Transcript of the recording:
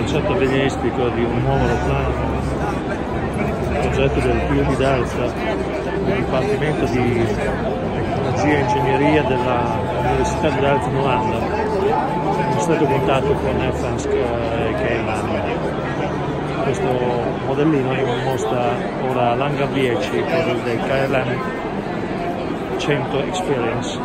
il concetto avvenistico di un nuovo aeroplano, un progetto del Pio di Delta, del Dipartimento di Tecnologia e Ingegneria dell'Università di Delta in Olanda, in stato contatto con Air France eh, e KLM. Questo modellino è mostra ora Langa 10 per il KLM 100 Experience